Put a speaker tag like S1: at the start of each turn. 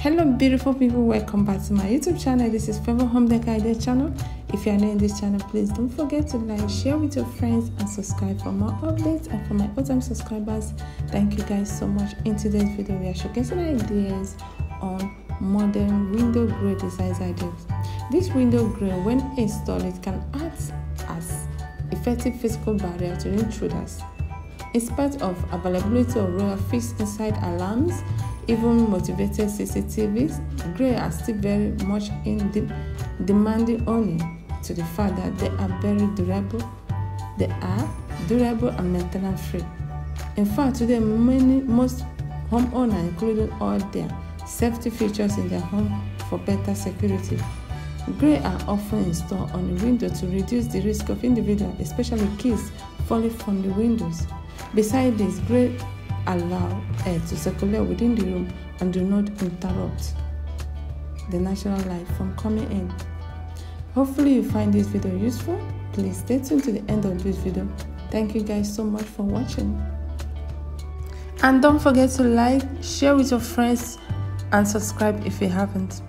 S1: hello beautiful people. Welcome back to my youtube channel. This is Favour home decor idea channel. If you are new in this channel please don't forget to like share with your friends and subscribe for more updates. And for my all-time subscribers thank you guys so much. In today's video we are showcasing ideas on modern window grill designs ideas. This window grill when installed it can act as effective physical barrier to intruders. In spite of availability of royal fixed inside alarms even motivated CCTVs, Grey are still very much in de- demanding only to the fact that they are very durable. They are durable and maintenance free. In fact, today many most homeowners including all their safety features in their home for better security. Grey are often installed on the window to reduce the risk of individuals, especially kids, falling from the windows. Besides this, grey allow air to circulate within the room and do not interrupt the natural light from coming in. Hopefully you find this video useful. Please stay tuned to the end of this video. Thank you guys so much for watching. And don't forget to like, share with your friends and subscribe if you haven't.